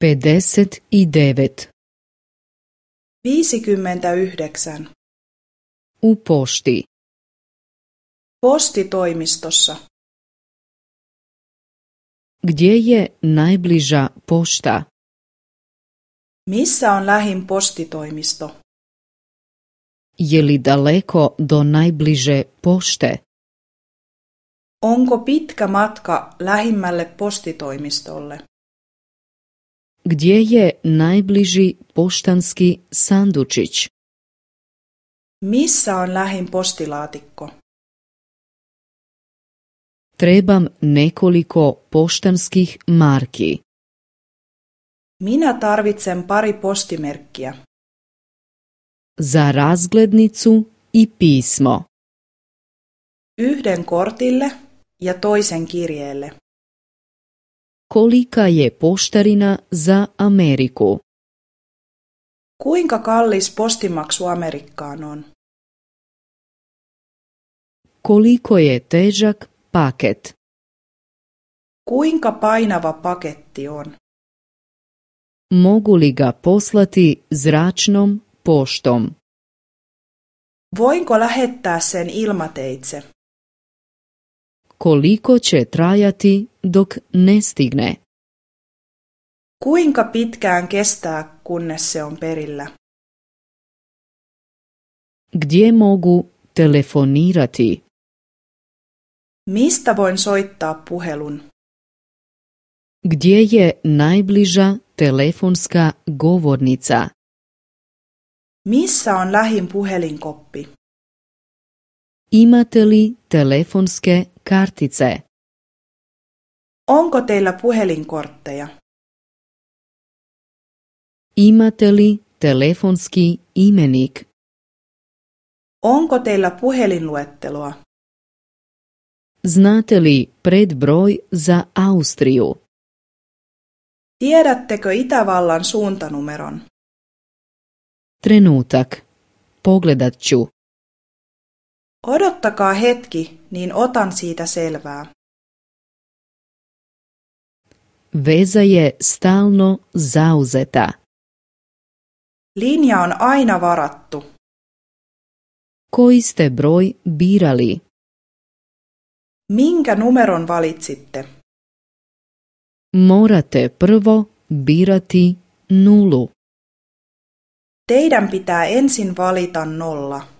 59. 59. U pošti. Postitoimistossa. Gdje je najbliža pošta? Missä on lähin postitoimisto? Je li daleko do najbliže pošte? Onko pitkä matka lähimmälle postitoimistolle? Gdje je najbliži poštanski sandučić? Missä on lähin postilaatikko? Trebam nekoliko poštanskih marki. Minä tarvitsen pari postimerkkiä. Za razglednicu i pismo. Yhden kortille ja toisen kirjeelle. Kolika je poštarina za Ameriku? Kuinka kallis postimaksu Amerikkaan on? Koliko je težak paket? Kuinka painava paketti on? Mogu li ga poslati zračnom poštom? Voinko lähettää sen ilmateitse? Koliko će trajati dok ne stigne? Kuinka pitkään kestää, kunnes se on perillä? Gdje mogu telefonirati? Mistä voin soittaa puhelun? Gdje je najbliža telefonska govornica? Missä on lähin puhelinkoppi? Imate li telefonske kartice? Onko teillä puhelinkortteja? Imate li telefonski imenik? Onko teillä puhelinluetteloa? Znate li predbroj za Austriju? Tiedättekö Itävallan suuntanumeron? Trenutak. Pogledat ću. Odottakaa hetki, niin otan siitä selvää. Veza je stalno zauzeta. Linja on aina varattu. Koji ste broj birali? Minkä numeron valitsitte? Morate prvo birati nulu. Teidän pitää ensin valita nolla.